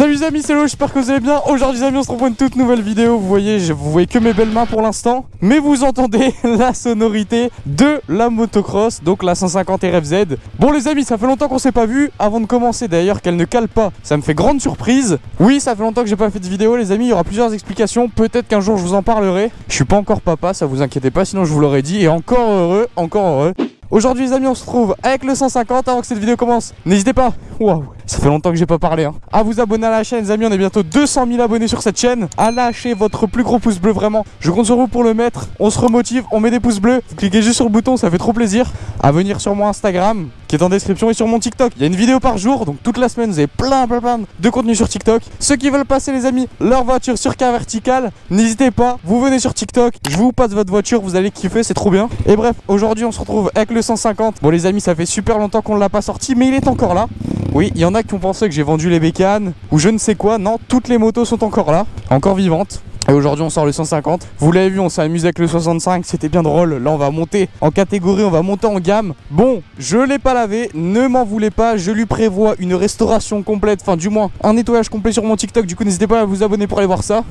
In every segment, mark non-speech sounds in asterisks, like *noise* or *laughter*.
Salut les amis, c'est Lo, j'espère que vous allez bien. Aujourd'hui les amis, on se retrouve pour une toute nouvelle vidéo. Vous voyez, je, vous voyez que mes belles mains pour l'instant, mais vous entendez *laughs* la sonorité de la motocross, donc la 150 RFZ. Bon les amis, ça fait longtemps qu'on s'est pas vu. Avant de commencer d'ailleurs, qu'elle ne cale pas, ça me fait grande surprise. Oui, ça fait longtemps que j'ai pas fait de vidéo les amis, il y aura plusieurs explications. Peut-être qu'un jour je vous en parlerai. Je suis pas encore papa, ça vous inquiétez pas, sinon je vous l'aurais dit. Et encore heureux, encore heureux. Aujourd'hui les amis on se retrouve avec le 150 avant que cette vidéo commence N'hésitez pas, waouh, ça fait longtemps que j'ai pas parlé hein. À vous abonner à la chaîne les amis, on est bientôt 200 000 abonnés sur cette chaîne. À lâcher votre plus gros pouce bleu vraiment. Je compte sur vous pour le mettre, on se remotive, on met des pouces bleus. Vous cliquez juste sur le bouton, ça fait trop plaisir. À venir sur mon Instagram qui est en description et sur mon TikTok. Il y a une vidéo par jour, donc toute la semaine vous avez plein plein plein de contenu sur TikTok. Ceux qui veulent passer les amis, leur voiture sur cas vertical N'hésitez pas, vous venez sur TikTok Je vous passe votre voiture, vous allez kiffer, c'est trop bien. Et bref, aujourd'hui on se retrouve avec le 150 Bon les amis, ça fait super longtemps qu'on l'a pas sorti, mais il est encore là. Oui, il y en a qui ont pensé que j'ai vendu les bécanes ou je ne sais quoi? Non, toutes les motos sont encore là, encore vivantes. Et aujourd'hui on sort le 150 Vous l'avez vu on s'est amusé avec le 65 C'était bien drôle. Là on va monter en catégorie On va monter en gamme. Bon je l'ai pas lavé. Ne m'en voulez pas. Je lui prévois une restauration complète Enfin du moins un nettoyage complet sur mon TikTok. Du coup n'hésitez pas à vous abonner pour aller voir ça.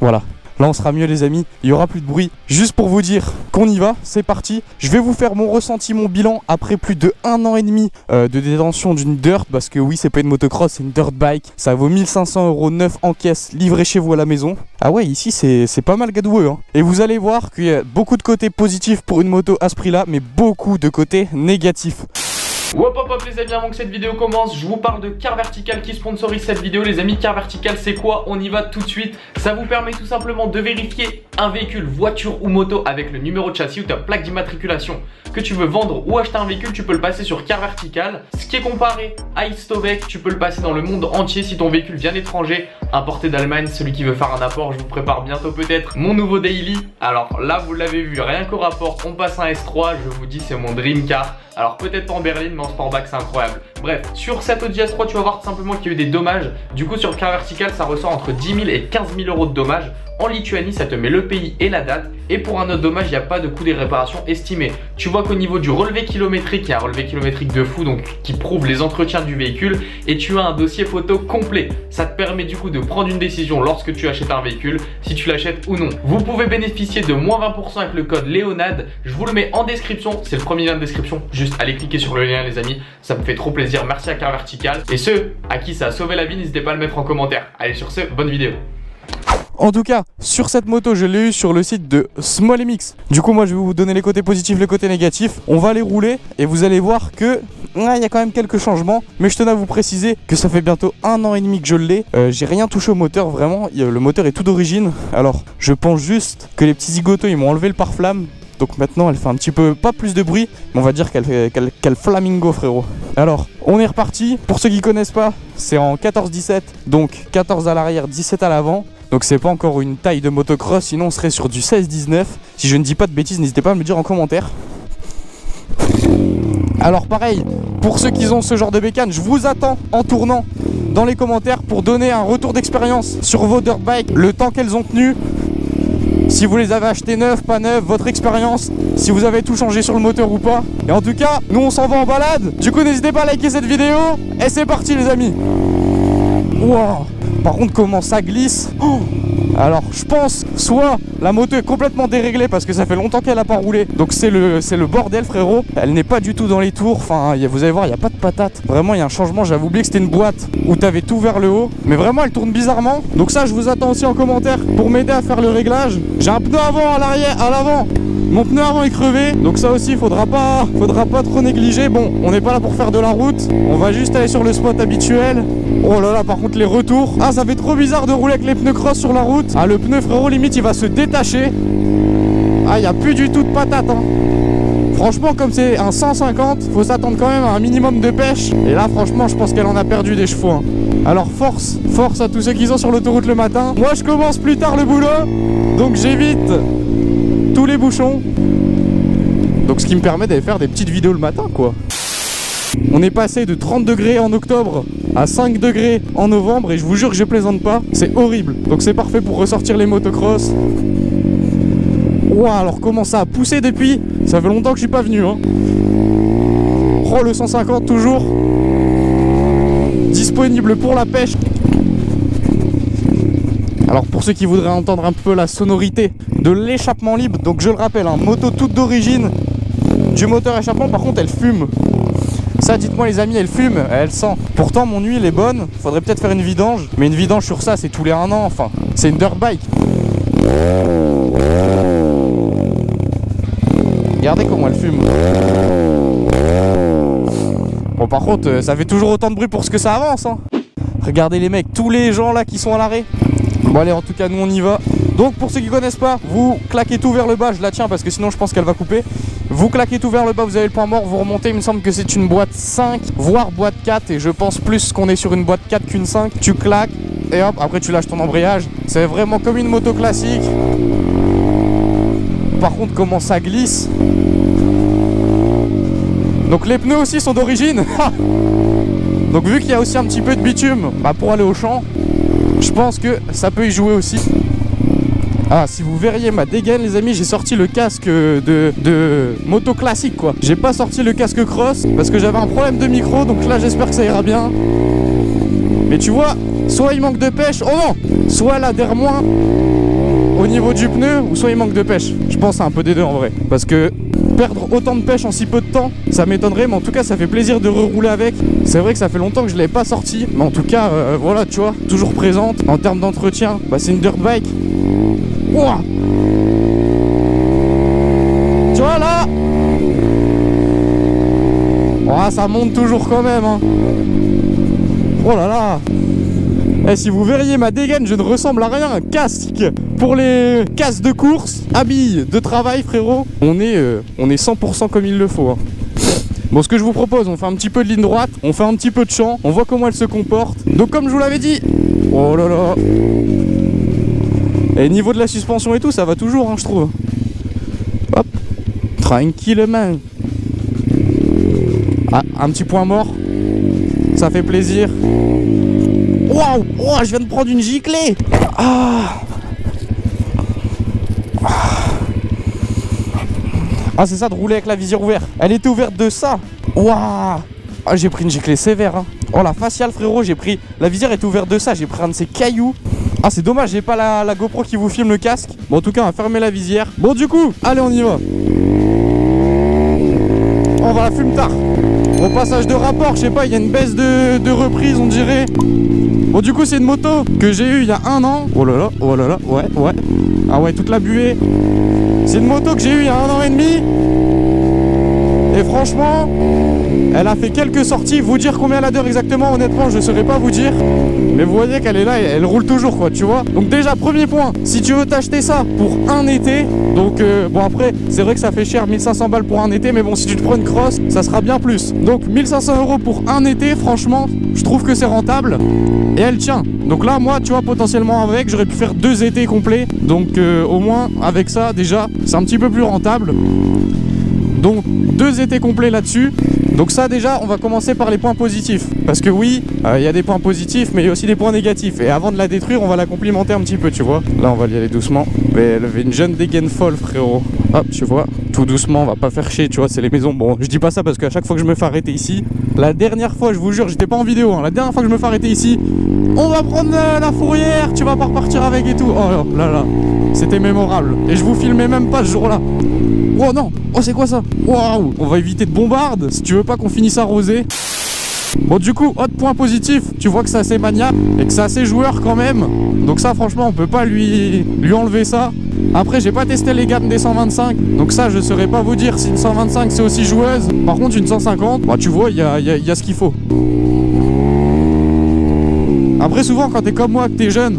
Voilà Là on sera mieux les amis, il y aura plus de bruit. Juste pour vous dire qu'on y va, c'est parti. Je vais vous faire mon ressenti, mon bilan après plus de un an et demi euh, de détention d'une dirt parce que oui c'est pas une motocross, c'est une dirt bike. Ça vaut 1500 euros neuf en caisse livré chez vous à la maison. Ah ouais ici c'est pas mal gadoueux hein. Et vous allez voir qu'il y a beaucoup de côtés positifs pour une moto à ce prix là, mais beaucoup de côtés négatifs. Hop hop hop les amis avant que cette vidéo commence je vous parle de Car Vertical qui sponsorise cette vidéo. Les amis Car Vertical c'est quoi? On y va tout de suite. Ça vous permet tout simplement de vérifier un véhicule voiture ou moto avec le numéro de châssis ou ta plaque d'immatriculation que tu veux vendre ou acheter un véhicule tu peux le passer sur Car Vertical. Ce qui est comparé à Istovec tu peux le passer dans le monde entier si ton véhicule vient d'étranger importé d'Allemagne celui qui veut faire un apport je vous prépare bientôt peut-être mon nouveau daily Alors là vous l'avez vu rien qu'au rapport on passe un S3 je vous dis c'est mon dream car alors peut-être pas en berline, mais en sportback c'est incroyable. Bref, sur cette Audi S3 tu vas voir tout simplement qu'il y a eu des dommages. Du coup sur le car vertical ça ressort entre 10 000 et 15 000 euros de dommages. En Lituanie ça te met le pays et la date. Et pour un autre dommage il n'y a pas de coût des réparations estimé. Tu vois qu'au niveau du relevé kilométrique, il y a un relevé kilométrique de fou donc qui prouve les entretiens du véhicule. Et tu as un dossier photo complet. Ça te permet du coup de prendre une décision lorsque tu achètes un véhicule, si tu l'achètes ou non. Vous pouvez bénéficier de moins 20% avec le code Léonade. Je vous le mets en description, c'est le premier lien de description. Juste allez cliquer sur le lien les amis, ça me fait trop plaisir. Merci à Car Vertical. Et ceux à qui ça a sauvé la vie, n'hésitez pas à le mettre en commentaire. Allez sur ce, bonne vidéo. En tout cas, sur cette moto, je l'ai eu sur le site de Small. Du coup, moi, je vais vous donner les côtés positifs, les côtés négatifs. On va les rouler et vous allez voir que il y a quand même quelques changements. Mais je tenais à vous préciser que ça fait bientôt un an et demi que je l'ai. Euh, J'ai rien touché au moteur, vraiment. Le moteur est tout d'origine. Alors, je pense juste que les petits zigotos, ils m'ont enlevé le pare-flamme. Donc maintenant elle fait un petit peu, pas plus de bruit, mais on va dire qu'elle fait flamingo frérot. Alors, on est reparti. Pour ceux qui connaissent pas, c'est en 14-17, donc 14 à l'arrière, 17 à l'avant. Donc c'est pas encore une taille de motocross, sinon on serait sur du 16-19. Si je ne dis pas de bêtises, n'hésitez pas à me le dire en commentaire. Alors pareil, pour ceux qui ont ce genre de bécane, je vous attends en tournant dans les commentaires pour donner un retour d'expérience sur vos dirt bikes, le temps qu'elles ont tenu, si vous les avez achetés neufs, pas neufs, votre expérience, si vous avez tout changé sur le moteur ou pas. Et en tout cas, nous on s'en va en balade. Du coup, n'hésitez pas à liker cette vidéo. Et c'est parti les amis. Wow. Par contre, comment ça glisse oh. Alors, je pense, soit la moto est complètement déréglée parce que ça fait longtemps qu'elle a pas roulé. Donc c'est le, le bordel, frérot. Elle n'est pas du tout dans les tours. Enfin, vous allez voir, il n'y a pas de patate. Vraiment, il y a un changement. J'avais oublié que c'était une boîte où tu avais tout vers le haut. Mais vraiment, elle tourne bizarrement. Donc ça, je vous attends aussi en commentaire pour m'aider à faire le réglage. J'ai un pneu avant à l'arrière, à l'avant. Mon pneu avant est crevé, donc ça aussi faudra pas, faudra pas trop négliger. Bon, on n'est pas là pour faire de la route, on va juste aller sur le spot habituel. Oh là là, par contre les retours. Ah, ça fait trop bizarre de rouler avec les pneus cross sur la route. Ah, le pneu frérot limite il va se détacher. Ah, il n'y a plus du tout de patate. Hein. Franchement, comme c'est un 150, faut s'attendre quand même à un minimum de pêche. Et là, franchement, je pense qu'elle en a perdu des chevaux. Hein. Alors force, force à tous ceux qui sont sur l'autoroute le matin. Moi, je commence plus tard le boulot, donc j'évite tous les bouchons. Donc ce qui me permet d'aller faire des petites vidéos le matin quoi. On est passé de 30 degrés en octobre à 5 degrés en novembre et je vous jure que je plaisante pas, c'est horrible. Donc c'est parfait pour ressortir les motocross. Ouah, alors comment ça a poussé depuis? Ça fait longtemps que je suis pas venu hein. Oh le 150 toujours disponible pour la pêche. Alors pour ceux qui voudraient entendre un peu la sonorité de l'échappement libre, donc je le rappelle, un moto toute d'origine du moteur échappement, par contre elle fume. Ça, dites-moi les amis, elle fume, elle sent. Pourtant, mon huile est bonne. Faudrait peut-être faire une vidange. Mais une vidange sur ça, c'est tous les un an. Enfin, c'est une dirt bike. Regardez comment elle fume. Bon, par contre, euh, ça fait toujours autant de bruit pour ce que ça avance. Hein. Regardez les mecs, tous les gens là qui sont à l'arrêt. Bon, allez, en tout cas, nous on y va. Donc, pour ceux qui connaissent pas, vous claquez tout vers le bas. Je la tiens parce que sinon, je pense qu'elle va couper. Vous claquez tout vers le bas, vous avez le point mort, vous remontez, il me semble que c'est une boîte 5, voire boîte 4, et je pense plus qu'on est sur une boîte 4 qu'une 5. Tu claques, et hop, après tu lâches ton embrayage. C'est vraiment comme une moto classique. Par contre, comment ça glisse? Donc les pneus aussi sont d'origine. *laughs* Donc vu qu'il y a aussi un petit peu de bitume, bah pour aller au champ, je pense que ça peut y jouer aussi. Ah, si vous verriez ma dégaine, les amis, j'ai sorti le casque de, moto classique, quoi. J'ai pas sorti le casque cross parce que j'avais un problème de micro, donc là, j'espère que ça ira bien. Mais tu vois, soit il manque de pêche, oh non Soit elle adhère moins au niveau du pneu, ou soit il manque de pêche. Je pense à un peu des deux en vrai. Parce que perdre autant de pêche en si peu de temps, ça m'étonnerait, mais en tout cas, ça fait plaisir de rerouler avec. C'est vrai que ça fait longtemps que je l'ai pas sorti, mais en tout cas, euh, voilà, tu vois, toujours présente. En termes d'entretien, bah, c'est une dirt bike. Tu vois là oh, Ça monte toujours quand même. Hein. Oh là là et eh, si vous verriez ma dégaine, je ne ressemble à rien. Casque pour les casques de course, habits de travail, frérot. On est, euh, on est 100% comme il le faut. Hein. Bon, ce que je vous propose, on fait un petit peu de ligne droite, on fait un petit peu de champ, on voit comment elle se comporte. Donc, comme je vous l'avais dit, oh là là, et niveau de la suspension et tout, ça va toujours, hein, je trouve. Hop, tranquillement. Ah, un petit point mort. Ça fait plaisir. Waouh oh, Je viens de prendre une giclée Ah Ah, c'est ça de rouler avec la visière ouverte. Elle était ouverte de ça. Waouh Ah, j'ai pris une giclée sévère. Hein. Oh, la faciale, frérot, j'ai pris... La visière est ouverte de ça. J'ai pris un de ces cailloux. Ah c'est dommage j'ai pas la, GoPro qui vous filme le casque. Bon en tout cas on va fermer la visière. Bon du coup allez on y va. On va la fumer tard Au passage de rapport je sais pas il y a une baisse de, reprise on dirait. Bon du coup c'est une moto que j'ai eu il y a un an. Oh là là oh là là ouais ouais. Ah ouais toute la buée. C'est une moto que j'ai eu il y a un an et demi Et franchement elle a fait quelques sorties, vous dire combien elle a d'heures exactement, honnêtement, je ne saurais pas vous dire. Mais vous voyez qu'elle est là, et elle roule toujours, quoi, tu vois. Donc déjà, premier point, si tu veux t'acheter ça pour un été, donc euh, bon après, c'est vrai que ça fait cher, 1500 balles pour un été, mais bon, si tu te prends une cross, ça sera bien plus. Donc 1500 euros pour un été, franchement, je trouve que c'est rentable. Et elle tient. Donc là, moi, tu vois, potentiellement avec, j'aurais pu faire deux étés complets. Donc euh, au moins, avec ça, déjà, c'est un petit peu plus rentable. Donc deux étés complets là-dessus. Donc ça déjà, on va commencer par les points positifs. Parce que oui, euh, il y a des points positifs, mais il y a aussi des points négatifs. Et avant de la détruire, on va la complimenter un petit peu, tu vois. Là, on va y aller doucement. Mais elle avait une jeune dégaine folle, frérot. Hop, tu vois, tout doucement, on va pas faire chier, tu vois, c'est les maisons. Bon, je dis pas ça parce qu'à chaque fois que je me fais arrêter ici, la dernière fois, je vous jure, j'étais pas en vidéo, hein, la dernière fois que je me fais arrêter ici, on va prendre la fourrière, tu vas pas repartir avec et tout. Oh là là, c'était mémorable. Et je vous filmais même pas ce jour-là. Oh non, oh c'est quoi ça? Waouh, on va éviter de bombarde si tu veux pas qu'on finisse arrosé. Bon du coup, autre point positif, tu vois que c'est assez maniable et que c'est assez joueur quand même. Donc ça franchement on peut pas lui, lui enlever ça. Après j'ai pas testé les gammes des 125, donc ça je saurais pas vous dire si une 125 c'est aussi joueuse. Par contre une 150, bah tu vois il y a, y a ce qu'il faut. Après souvent quand t'es comme moi, que t'es jeune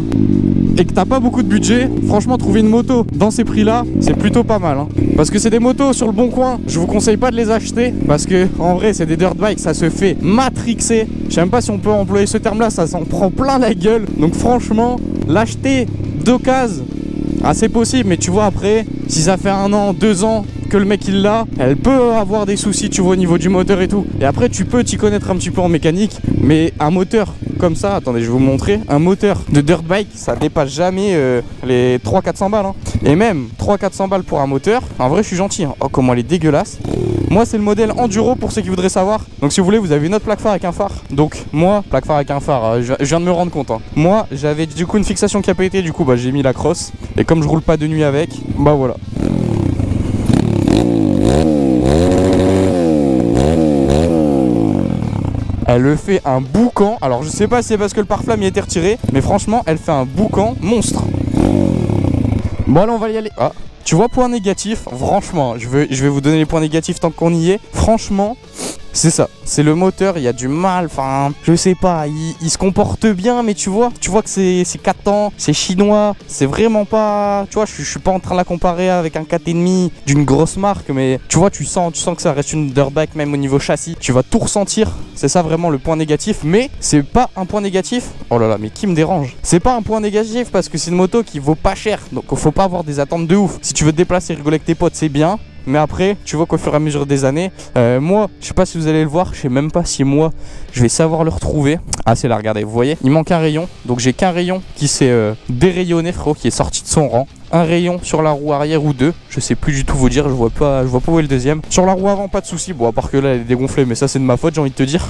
et que t'as pas beaucoup de budget, franchement trouver une moto dans ces prix là, c'est plutôt pas mal. Hein. Parce que c'est des motos sur le bon coin, je vous conseille pas de les acheter parce que en vrai c'est des dirt bikes, ça se fait matrixer. Je sais même pas si on peut employer ce terme là, ça s'en prend plein la gueule. Donc franchement, l'acheter d'occasion, ah c'est possible, mais tu vois après, si ça fait un an, deux ans que le mec il l'a, elle peut avoir des soucis, tu vois, au niveau du moteur et tout. Et après, tu peux t'y connaître un petit peu en mécanique, mais un moteur comme ça, attendez, je vais vous montrer. Un moteur de dirt bike, ça dépasse jamais euh, les 300-400 balles. hein. Et même 300-400 balles pour un moteur, en vrai, je suis gentil. hein. Oh, comment elle est dégueulasse. Moi, c'est le modèle Enduro pour ceux qui voudraient savoir. Donc, si vous voulez, vous avez une autre plaque phare avec un phare. Donc, moi, plaque phare avec un phare, euh, je viens de me rendre compte. hein. Moi, j'avais du coup une fixation qui a pété, du coup, bah, j'ai mis la crosse. Et comme je roule pas de nuit avec, bah voilà. Elle le fait un boucan. Alors je sais pas si c'est parce que le pare-flamme y a été retiré, mais franchement, elle fait un boucan monstre. Bon allez, on va y aller. Ah, tu vois point négatif Franchement, je vais, je vais vous donner les points négatifs tant qu'on y est. Franchement, c'est ça. C'est le moteur, il y a du mal. Enfin, je sais pas. Il, se comporte bien, mais tu vois, tu vois que c'est c'est 4 ans, c'est chinois. C'est vraiment pas. Tu vois, je, suis- pas en train de la comparer avec un 4,5 d'une grosse marque, mais tu vois, tu sens, tu sens que ça reste une dirt bike même au niveau châssis. Tu vas tout ressentir. C'est ça vraiment le point négatif. Mais c'est pas un point négatif. Oh là là, mais qui me dérange? C'est pas un point négatif parce que c'est une moto qui vaut pas cher. Donc faut pas avoir des attentes de ouf. Si tu veux te déplacer et rigoler avec tes potes, c'est bien. Mais après, tu vois qu'au fur et à mesure des années, euh, moi, je sais pas si vous allez le voir, je sais même pas si moi, je vais savoir le retrouver. Ah, c'est là, regardez, vous voyez, il manque un rayon. Donc j'ai qu'un rayon qui s'est euh, dérayonné, frérot, qui est sorti de son rang. Un rayon sur la roue arrière ou deux, je sais plus du tout vous dire, je vois pas, je vois pas où est le deuxième. Sur la roue avant, pas de souci. Bon, à part que là, elle est dégonflée, mais ça c'est de ma faute, j'ai envie de te dire.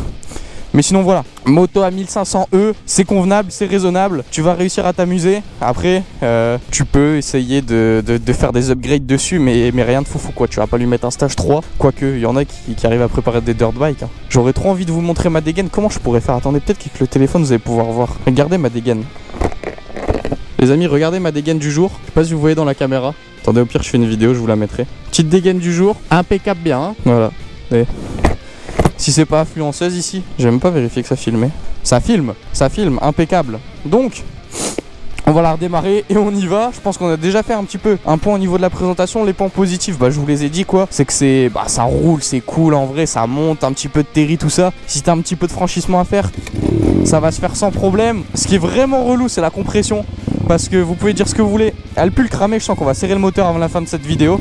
Mais sinon voilà, moto à 1500 E, c'est convenable, c'est raisonnable, tu vas réussir à t'amuser. Après, euh, tu peux essayer de, de- faire des upgrades dessus, mais, mais rien de foufou quoi, tu vas pas lui mettre un stage 3. Quoique, il y en a qui, qui arrivent à préparer des dirt bikes. hein. J'aurais trop envie de vous montrer ma dégaine, comment je pourrais faire? Attendez, peut-être qu'avec le téléphone vous allez pouvoir voir. Regardez ma dégaine. Les amis, regardez ma dégaine du jour. Je sais pas si vous voyez dans la caméra. Attendez, au pire, je fais une vidéo, je vous la mettrai. Petite dégaine du jour, impeccable bien. hein. voilà. Si c'est pas influenceuse ici, j'ai même pas vérifié que ça filmait. Ça filme, ça filme, impeccable. Donc, on va la redémarrer et on y va. Je pense qu'on a déjà fait un petit peu un point au niveau de la présentation. Les points positifs, bah je vous les ai dit quoi. C'est que c'est, bah ça roule, c'est cool en vrai, ça monte un petit peu de terri tout ça. Si t'as un petit peu de franchissement à faire, ça va se faire sans problème. Ce qui est vraiment relou, c'est la compression. Parce que vous pouvez dire ce que vous voulez. Elle pue le cramer, je sens qu'on va serrer le moteur avant la fin de cette vidéo.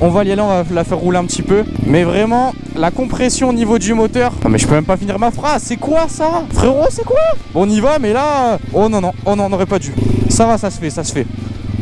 On va y aller, on va la faire rouler un petit peu. Mais vraiment, la compression au niveau du moteur. Ah, mais je peux même pas finir ma phrase. C'est quoi ça? Frérot, c'est quoi? On y va, mais là. Oh non, non, oh non, on aurait pas dû. Ça va, ça se fait, ça se fait.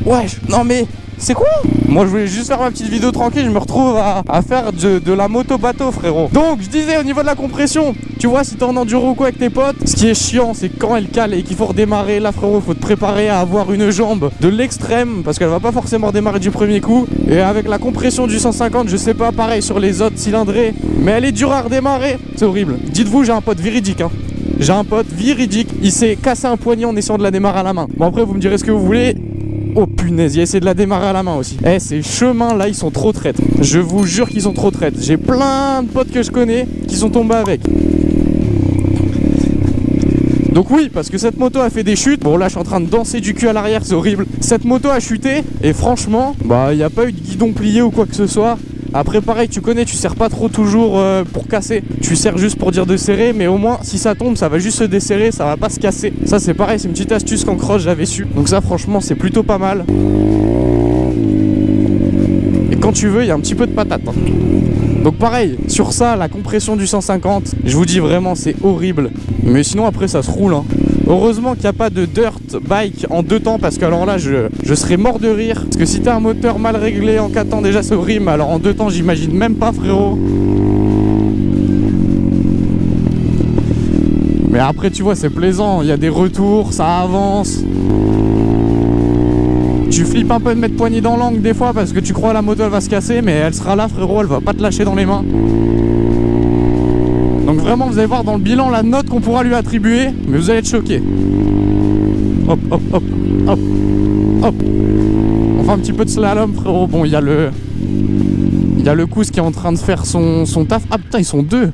Wesh, non mais. C'est quoi Moi je voulais juste faire ma petite vidéo tranquille, je me retrouve à, faire de, la moto bateau frérot. Donc je disais au niveau de la compression, tu vois si t'es en enduro ou quoi avec tes potes, ce qui est chiant c'est quand elle cale et qu'il faut redémarrer, là frérot faut te préparer à avoir une jambe de l'extrême parce qu'elle va pas forcément redémarrer du premier coup. Et avec la compression du 150, je sais pas pareil sur les autres cylindrés, mais elle est dure à redémarrer, c'est horrible. Dites-vous j'ai un pote viridique hein. J'ai un pote viridique, il s'est cassé un poignet en essayant de la démarrer à la main. Bon après vous me direz ce que vous voulez, Oh punaise, il a essayé de la démarrer à la main aussi. Eh, ces chemins là, ils sont trop traîtres. Je vous jure qu'ils sont trop traîtres. J'ai plein de potes que je connais qui sont tombés avec. Donc oui, parce que cette moto a fait des chutes. Bon là, je suis en train de danser du cul à l'arrière, c'est horrible. Cette moto a chuté et franchement, bah il n'y a pas eu de guidon plié ou quoi que ce soit. Après pareil, tu connais, tu serres pas trop toujours euh, pour casser. Tu serres juste pour dire de serrer, mais au moins si ça tombe, ça va juste se desserrer, ça va pas se casser. Ça c'est pareil, c'est une petite astuce qu'en cross j'avais su. Donc ça franchement, c'est plutôt pas mal. Et quand tu veux, il y a un petit peu de patate. hein. Donc pareil, sur ça, la compression du 150, je vous dis vraiment, c'est horrible. Mais sinon après ça se roule. hein. Heureusement qu'il n'y a pas de dirt bike en deux temps parce que alors là je, je serais mort de rire. Parce que si t'as un moteur mal réglé en 4 temps déjà horrible, mais alors en deux temps j'imagine même pas frérot. Mais après tu vois c'est plaisant, il y a des retours, ça avance. Tu flippes un peu de mettre poignée dans l'angle des fois parce que tu crois la moto elle va se casser mais elle sera là frérot, elle va pas te lâcher dans les mains. Vraiment vous allez voir dans le bilan la note qu'on pourra lui attribuer, mais vous allez être choqués. Hop hop hop hop hop. On fait un petit peu de slalom frérot. Bon il y a le. Il y a le Cous qui est en train de faire son, son taf. Ah putain ils sont deux.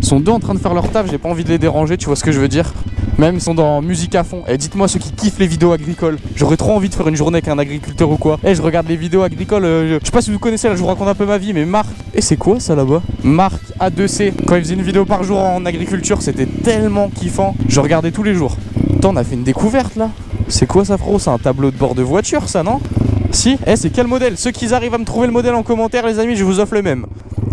Ils sont deux en train de faire leur taf, j'ai pas envie de les déranger, tu vois ce que je veux dire. Même ils sont dans musique à fond. Et dites-moi ceux qui kiffent les vidéos agricoles. J'aurais trop envie de faire une journée avec un agriculteur ou quoi. Et je regarde les vidéos agricoles. euh, je- sais pas si vous connaissez, là je vous raconte un peu ma vie, mais Marc. Et c'est quoi ça là-bas? Marc A2C. Quand il faisait une vidéo par jour en agriculture, c'était tellement kiffant. Je regardais tous les jours. Attends, on a fait une découverte là? C'est quoi ça, frérot? C'est un tableau de bord de voiture, ça, non? Si? Eh, c'est quel modèle? Ceux qui arrivent à me trouver le modèle en commentaire, les amis, je vous offre le même.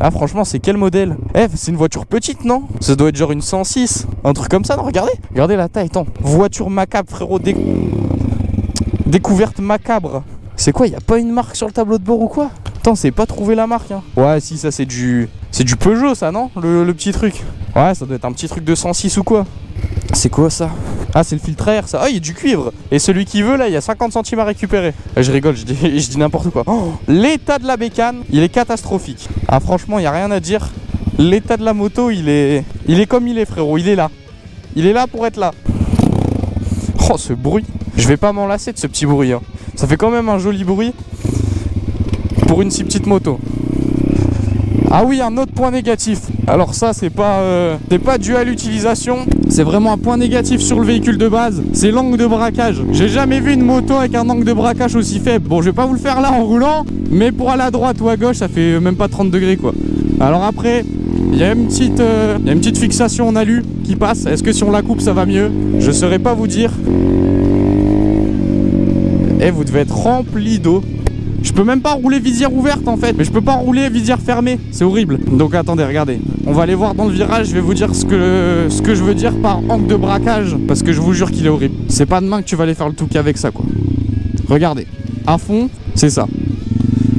Ah franchement c'est quel modèle? Eh c'est une voiture petite non? Ça doit être genre une 106 Un truc comme ça non? Regardez Regardez la taille attends. Voiture macabre frérot Dé- Découverte macabre. C'est quoi y a pas une marque sur le tableau de bord ou quoi? Attends c'est pas trouvé la marque hein. Ouais si ça c'est du C'est du Peugeot ça non? Le petit truc. Ouais ça doit être un petit truc de 106 ou quoi. C'est quoi ça? Ah, c'est le filtre à air, ça. Ah, il y a du cuivre. Et celui qui veut, là, il y a 50 centimes à récupérer. Ah, je rigole, je dis, *laughs* je dis n'importe quoi. Oh, L'état de la bécane, il est catastrophique. Ah, franchement, il n'y a rien à dire. L'état de la moto, il est, il est comme il est, frérot. Il est là. Il est là pour être là. Oh, ce bruit. Je vais pas m'en lasser de ce petit bruit. hein. Ça fait quand même un joli bruit pour une si petite moto. Ah oui, un autre point négatif. Alors ça, c'est pas, euh, pas dû à l'utilisation. C'est vraiment un point négatif sur le véhicule de base. C'est l'angle de braquage. J'ai jamais vu une moto avec un angle de braquage aussi faible. Bon, je vais pas vous le faire là en roulant, mais pour aller à droite ou à gauche, ça fait même pas 30 degrés quoi. Alors après, il y a une petite, euh, y a une petite fixation en alu qui passe. Est-ce que si on la coupe, ça va mieux? Je saurais pas vous dire. Et vous devez être rempli d'eau. Je peux même pas rouler visière ouverte en fait, mais je peux pas rouler visière fermée, c'est horrible. Donc attendez, regardez, on va aller voir dans le virage, je vais vous dire ce que, ce que je veux dire par angle de braquage, parce que je vous jure qu'il est horrible. C'est pas demain que tu vas aller faire le touquet avec ça quoi. Regardez, à fond, c'est ça.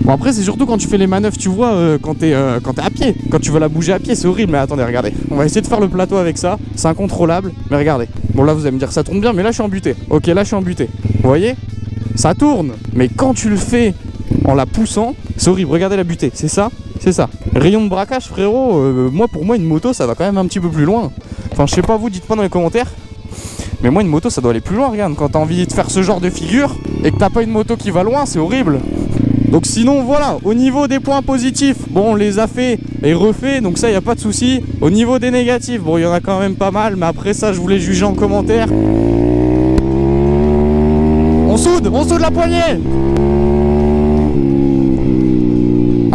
Bon après c'est surtout quand tu fais les manœuvres, tu vois, euh, quand t'es euh, quand t'es à pied, quand tu veux la bouger à pied, c'est horrible. Mais attendez, regardez, on va essayer de faire le plateau avec ça, c'est incontrôlable. Mais regardez, bon là vous allez me dire ça tourne bien, mais là je suis embuté. Ok, là je suis embuté. Vous voyez? Ça tourne, mais quand tu le fais en la poussant, c'est horrible. Regardez la butée, c'est ça, c'est ça. Rayon de braquage, frérot. euh, moi, pour moi, une moto, ça va quand même un petit peu plus loin. Enfin, je sais pas vous, dites pas dans les commentaires. Mais moi, une moto, ça doit aller plus loin. Regarde, quand t'as envie de faire ce genre de figure et que t'as pas une moto qui va loin, c'est horrible. Donc sinon voilà, au niveau des points positifs, bon on les a fait et refait, donc ça y a pas de souci. Au niveau des négatifs, bon il y en a quand même pas mal, mais après ça je voulais juger en commentaire. On soude, on soude la poignée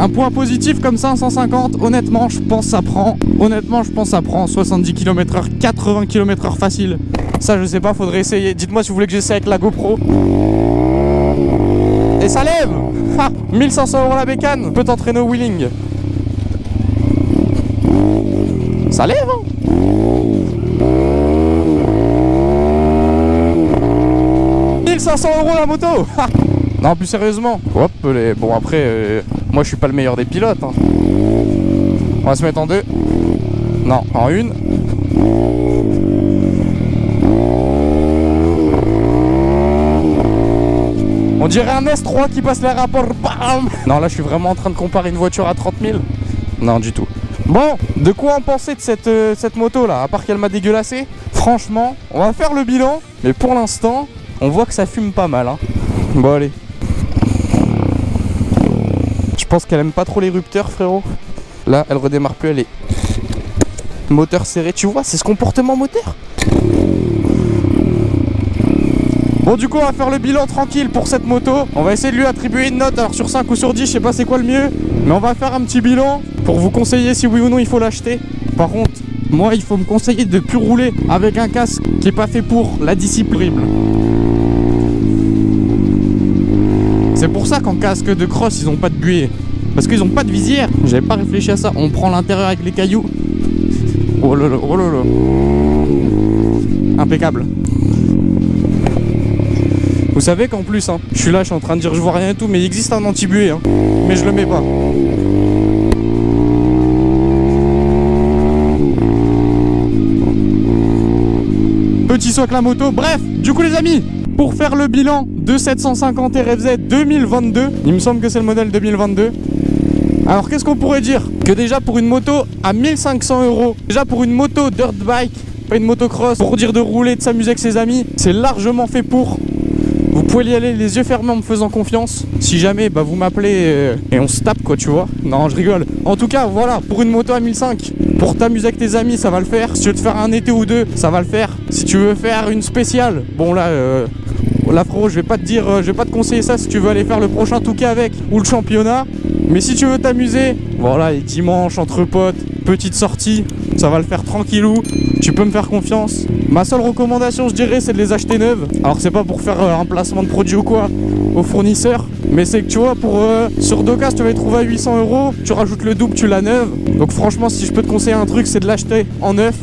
Un point positif comme ça, 150, honnêtement, je pense ça prend. Honnêtement, je pense ça prend 70 km/h, 80 km/h facile. Ça, je sais pas, faudrait essayer. Dites-moi si vous voulez que j'essaie avec la GoPro. Et ça lève Ha 1500 euros la bécane, peut t'entraîner au wheeling. Ça lève, hein 1500 euros la moto Non, plus sérieusement. Hop, les... bon après, euh, moi je suis pas le meilleur des pilotes. hein. On va se mettre en deux. Non, en une. On dirait un S3 qui passe les rapports. Bam non, là je suis vraiment en train de comparer une voiture à 30 000. Non, du tout. Bon, de quoi en penser de cette, euh, cette moto là? À part qu'elle m'a dégueulassé? Franchement, on va faire le bilan. Mais pour l'instant, on voit que ça fume pas mal. Hein. Bon, allez. Je pense qu'elle aime pas trop les rupteurs, frérot. Là, elle redémarre plus, elle est. Moteur serré, tu vois, c'est ce comportement moteur. Bon du coup on va faire le bilan tranquille pour cette moto On va essayer de lui attribuer une note Alors sur 5 ou sur 10 je sais pas c'est quoi le mieux Mais on va faire un petit bilan Pour vous conseiller si oui ou non il faut l'acheter Par contre moi il faut me conseiller de plus rouler Avec un casque qui est pas fait pour la discipline C'est pour ça qu'en casque de cross ils ont pas de buée. Parce qu'ils ont pas de visière. J'avais pas réfléchi à ça. On prend l'intérieur avec les cailloux. Oh là là oh là là. Impeccable. Vous savez qu'en plus, hein, je suis là, je suis en train de dire je vois rien et tout, mais il existe un anti-buée, hein, mais je le mets pas. Petit saut avec la moto, bref, du coup les amis, pour faire le bilan de 750 RFZ 2022, il me semble que c'est le modèle 2022. Alors qu'est-ce qu'on pourrait dire? Que déjà pour une moto à 1500 euros, déjà pour une moto dirt bike, pas une motocross, pour dire de rouler, de s'amuser avec ses amis, c'est largement fait pour. Vous pouvez y aller les yeux fermés en me faisant confiance. Si jamais, bah vous m'appelez euh, et on se tape quoi, tu vois. Non, je rigole. En tout cas, voilà, pour une moto à 1005, pour t'amuser avec tes amis, ça va le faire. Si tu veux te faire un été ou deux, ça va le faire. Si tu veux faire une spéciale, bon là, euh, là frérot, je vais pas te dire, euh, je vais pas te conseiller ça si tu veux aller faire le prochain Touquet avec ou le championnat. Mais si tu veux t'amuser, voilà, les dimanches entre potes, petite sortie, Ça va le faire tranquillou. Tu peux me faire confiance. Ma seule recommandation, je dirais, c'est de les acheter neuves. Alors, c'est pas pour faire euh, un placement de produit ou quoi au fournisseur. Mais c'est que tu vois, pour euh, sur Docas, tu vas les trouver à 800 euros. Tu rajoutes le double, tu la neuve. Donc, franchement, si je peux te conseiller un truc, c'est de l'acheter en neuf.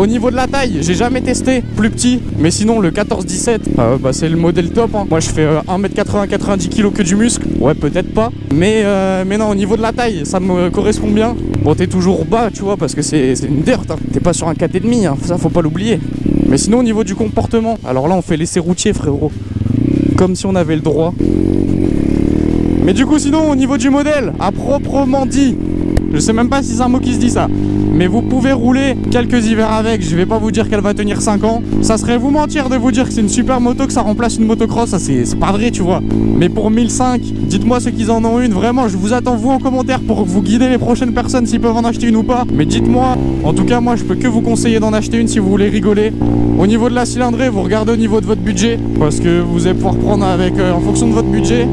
Au niveau de la taille, j'ai jamais testé plus petit, mais sinon le 14-17, euh, bah, c'est le modèle top. hein. Moi je fais euh, 1m80, 90 kg que du muscle, ouais peut-être pas, mais, euh, mais non au niveau de la taille, ça me correspond bien. Bon t'es toujours bas, tu vois, parce que c'est une dirt, hein. t'es pas sur un 4,5, hein. ça faut pas l'oublier. Mais sinon au niveau du comportement, alors là on fait l'essai routier frérot, comme si on avait le droit. Mais du coup sinon au niveau du modèle, à proprement dit, je sais même pas si c'est un mot qui se dit ça. Mais vous pouvez rouler quelques hivers avec. Je vais pas vous dire qu'elle va tenir 5 ans. Ça serait vous mentir de vous dire que c'est une super moto, que ça remplace une motocross. Ça, c'est pas vrai, tu vois. Mais pour 1005, dites-moi ceux qui en ont une. Vraiment, je vous attends, vous, en commentaire pour vous guider les prochaines personnes s'ils peuvent en acheter une ou pas. Mais dites-moi. En tout cas, moi, je peux que vous conseiller d'en acheter une si vous voulez rigoler. Au niveau de la cylindrée, vous regardez au niveau de votre budget. Parce que vous allez pouvoir prendre avec, euh, en fonction de votre budget.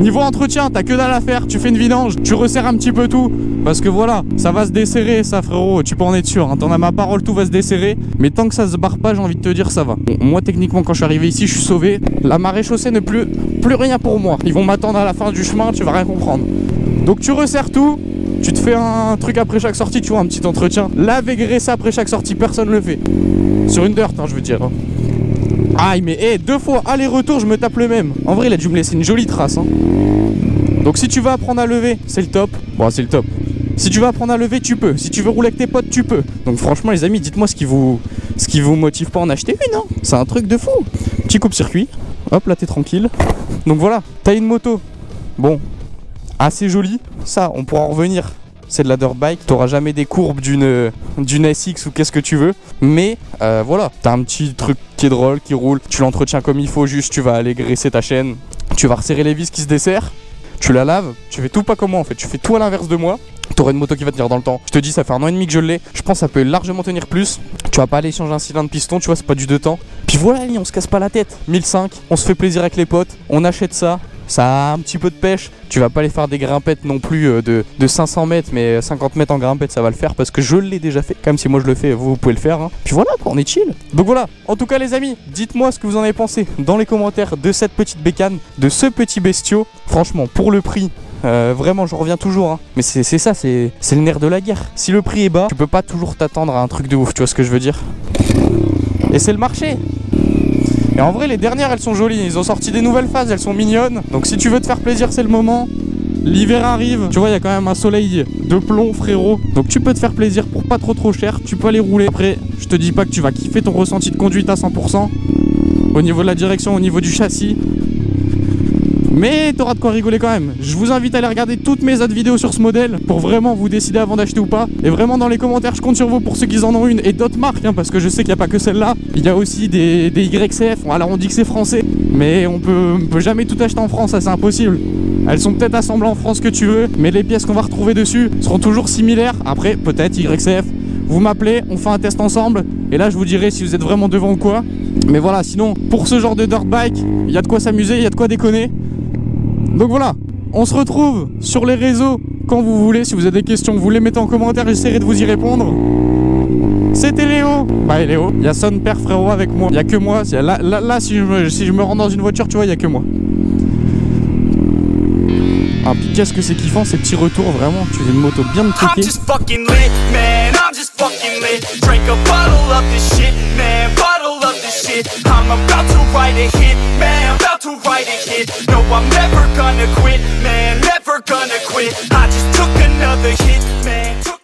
Niveau entretien, t'as que dalle à faire, tu fais une vidange, tu resserres un petit peu tout. Parce que voilà, ça va se desserrer, ça frérot, tu peux en être sûr. hein. T'en as ma parole, tout va se desserrer. Mais tant que ça se barre pas, j'ai envie de te dire, ça va. Moi, techniquement, quand je suis arrivé ici, je suis sauvé. La marée chaussée n'est plus, rien pour moi. Ils vont m'attendre à la fin du chemin, tu vas rien comprendre. Donc tu resserres tout. Tu te fais un truc après chaque sortie, tu vois, un petit entretien. Laver, graisser après chaque sortie, personne le fait. Sur une dirt, hein, je veux dire. Aïe, mais hé, deux fois aller-retour, je me tape le même. En vrai, il a dû me laisser une jolie trace. Hein. Donc si tu veux apprendre à lever, c'est le top. Bon, c'est le top. Si tu veux apprendre à lever, tu peux. Si tu veux rouler avec tes potes, tu peux. Donc franchement, les amis, dites-moi ce qui vous, ce qui vous motive pas à en acheter une. Hein. C'est un truc de fou. Petit coupe-circuit. Hop, là, t'es tranquille. Donc voilà, t'as une moto. Bon, assez jolie. Ça, on pourra en revenir. C'est de la dirt bike. T'auras jamais des courbes d'une d'une SX ou qu'est-ce que tu veux. Mais euh, voilà, t'as un petit truc qui est drôle, qui roule. Tu l'entretiens comme il faut. Juste, tu vas aller graisser ta chaîne. Tu vas resserrer les vis qui se desserrent. Tu la laves. Tu fais tout pas comme moi en fait. Tu fais tout à l'inverse de moi. T'auras une moto qui va tenir dans le temps. Je te dis, ça fait un an et demi que je l'ai. Je pense que ça peut largement tenir plus. Tu vas pas aller changer un cylindre piston, tu vois, c'est pas du deux temps. Puis voilà, on se casse pas la tête. 1005, on se fait plaisir avec les potes, on achète ça. Ça a un petit peu de pêche. Tu vas pas aller faire des grimpettes non plus euh, de, de 500 mètres, mais 50 mètres en grimpette, ça va le faire parce que je l'ai déjà fait. Comme si moi je le fais, vous, vous pouvez le faire. hein. Puis voilà, quoi, on est chill. Donc voilà. En tout cas, les amis, dites-moi ce que vous en avez pensé dans les commentaires de cette petite bécane, de ce petit bestiau. Franchement, pour le prix, euh, vraiment, je reviens toujours. hein. Mais c'est ça, c'est c'est le nerf de la guerre. Si le prix est bas, tu peux pas toujours t'attendre à un truc de ouf, tu vois ce que je veux dire Et c'est le marché. Et en vrai, les dernières, elles sont jolies. Ils ont sorti des nouvelles phases, elles sont mignonnes. Donc si tu veux te faire plaisir, c'est le moment. L'hiver arrive, tu vois, il y a quand même un soleil de plomb, frérot. Donc tu peux te faire plaisir pour pas trop trop cher. Tu peux aller rouler. Après, je te dis pas que tu vas kiffer ton ressenti de conduite à 100%. Au niveau de la direction, au niveau du châssis. Mais t'auras de quoi rigoler quand même. Je vous invite à aller regarder toutes mes autres vidéos sur ce modèle pour vraiment vous décider avant d'acheter ou pas. Et vraiment dans les commentaires, je compte sur vous pour ceux qui en ont une et d'autres marques, hein, parce que je sais qu'il n'y a pas que celle-là. Il y a aussi des, YCF. Alors on dit que c'est français, mais on peut, peut jamais tout acheter en France, ça c'est impossible. Elles sont peut-être assemblées en France que tu veux, mais les pièces qu'on va retrouver dessus seront toujours similaires. Après, peut-être YCF. Vous m'appelez, on fait un test ensemble, et là je vous dirai si vous êtes vraiment devant ou quoi. Mais voilà, sinon, pour ce genre de dirt bike, il y a de quoi s'amuser, il y a de quoi déconner. Donc voilà, on se retrouve sur les réseaux quand vous voulez. Si vous avez des questions, vous les mettez en commentaire, j'essaierai de vous y répondre. C'était Léo. Bah Léo, il y a son père frérot avec moi. Il y a que moi. Là, là, là, si, je me, si je me rends dans une voiture, tu vois, il y a que moi. Ah puis qu'est-ce que c'est kiffant ces petits retours vraiment. Tu fais une moto bien de I'm just fucking lit, man. I'm just fucking lit. Drink a bottle of this shit, man. Bottle of this shit. I'm about to write a hit, man. About to write a hit. No, I'm never gonna quit, man. Never gonna quit. I just took another hit, man.